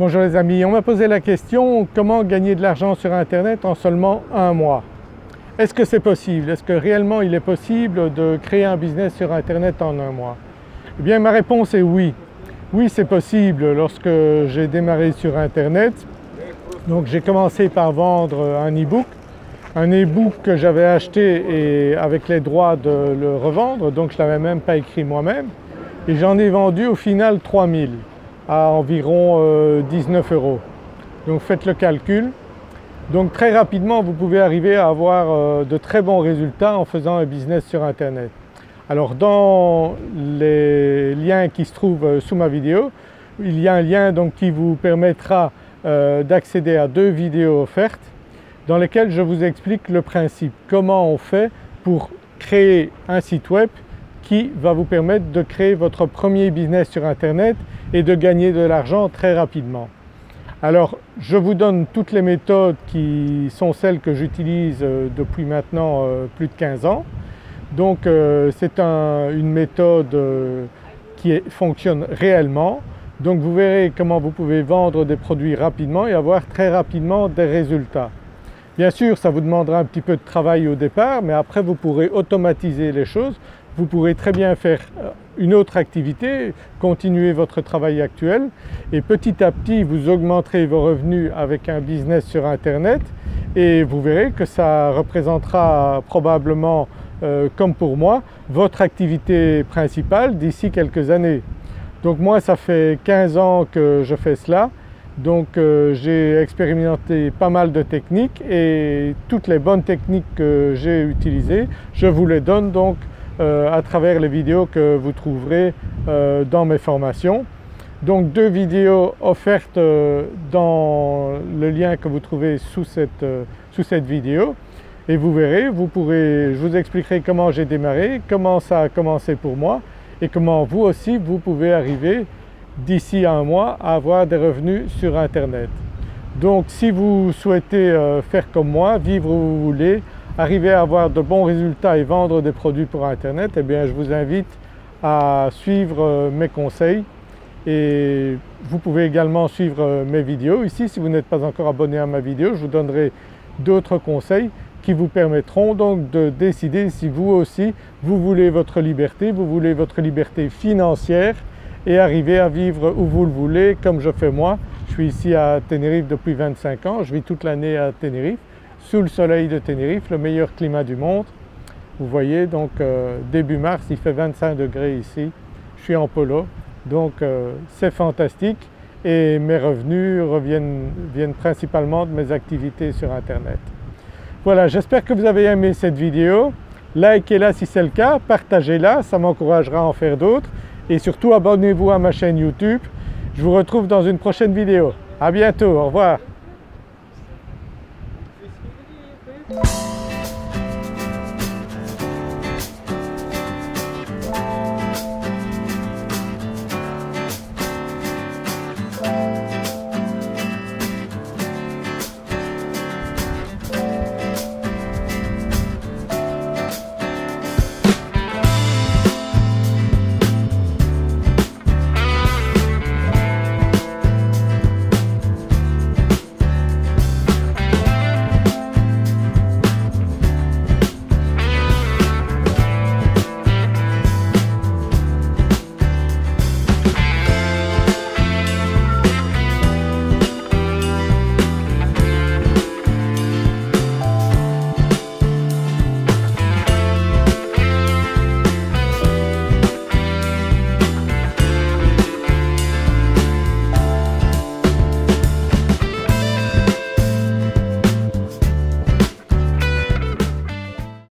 Bonjour les amis, on m'a posé la question comment gagner de l'argent sur internet en seulement un mois? Est-ce que c'est possible? Est-ce que réellement il est possible de créer un business sur internet en un mois? Eh bien ma réponse est oui. Oui c'est possible. Lorsque j'ai démarré sur internet. Donc j'ai commencé par vendre un e-book, un e-book que j'avais acheté et avec les droits de le revendre. Donc je ne l'avais même pas écrit moi-même. Et j'en ai vendu au final 3000 à environ 19 euh, euros. Donc faites le calcul. Donc très rapidement vous pouvez arriver à avoir euh, de très bons résultats en faisant un business sur internet. Alors dans les liens qui se trouvent euh, sous ma vidéo, il y a un lien donc qui vous permettra d'accéder à deux vidéos offertes dans lesquelles je vous explique le principe, comment on fait pour créer un site web qui va vous permettre de créer votre premier business sur internet et de gagner de l'argent très rapidement. Alors je vous donne toutes les méthodes qui sont celles que j'utilise euh, depuis maintenant euh, plus de 15 ans. Donc euh, c'est une méthode qui fonctionne réellement. Donc vous verrez comment vous pouvez vendre des produits rapidement et avoir très rapidement des résultats. Bien sûr ça vous demandera un petit peu de travail au départ mais après vous pourrez automatiser les choses vous pourrez très bien faire euh, une autre activité, continuer votre travail actuel et petit à petit vous augmenterez vos revenus avec un business sur internet et vous verrez que ça représentera probablement euh, comme pour moi votre activité principale d'ici quelques années. Donc moi ça fait 15 ans que je fais cela donc euh, j'ai expérimenté pas mal de techniques et toutes les bonnes techniques que j'ai utilisées je vous les donne donc euh, à travers les vidéos que vous trouverez euh, dans mes formations. Donc deux vidéos offertes euh, dans le lien que vous trouvez sous cette, sous cette vidéo et vous verrez, vous pourrez, je vous expliquerai comment j'ai démarré, comment ça a commencé pour moi et comment vous aussi vous pouvez arriver d'ici un mois à avoir des revenus sur internet. Donc si vous souhaitez faire comme moi, vivre où vous voulez, arriver à avoir de bons résultats et vendre des produits pour internet, eh bien je vous invite à suivre euh, mes conseils et vous pouvez également suivre euh, mes vidéos. Ici si vous n'êtes pas encore abonné à ma vidéo, je vous donnerai d'autres conseils qui vous permettront donc de décider si vous aussi vous voulez votre liberté, vous voulez votre liberté financière et arriver à vivre où vous le voulez comme je fais moi. Je suis ici à Tenerife depuis 25 ans, je vis toute l'année à Tenerife sous le soleil de Tenerife, le meilleur climat du monde. Vous voyez donc euh, début mars il fait 25 degrés ici, je suis en polo donc euh, c'est fantastique et mes revenus viennent principalement de mes activités sur internet. Voilà j'espère que vous avez aimé cette vidéo, likez-la si c'est le cas, partagez-la, ça m'encouragera à en faire d'autres et surtout abonnez-vous à ma chaîne YouTube. Je vous retrouve dans une prochaine vidéo. À bientôt, au revoir. Bye.